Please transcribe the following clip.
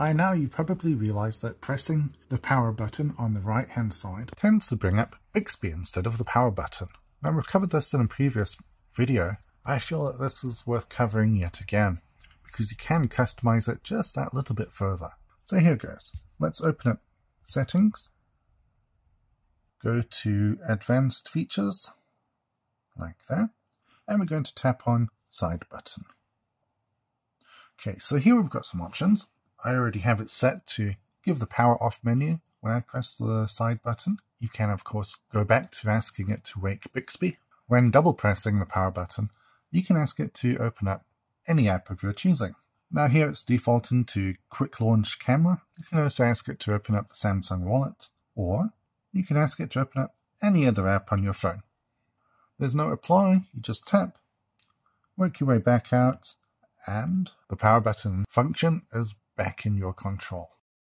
By now you probably realise that pressing the power button on the right hand side tends to bring up Bixby instead of the power button. Now we've covered this in a previous video. I feel that this is worth covering yet again because you can customize it just that little bit further. So here goes. Let's open up settings, go to advanced features like that, and we're going to tap on side button. Okay, so here we've got some options. I already have it set to give the power off menu when I press the side button. You can of course go back to asking it to wake Bixby. When double pressing the power button, you can ask it to open up any app of your choosing. Now here it's defaulting to quick launch camera. You can also ask it to open up the Samsung wallet, or you can ask it to open up any other app on your phone. There's no apply, you just tap, work your way back out, and the power button function is back in your control.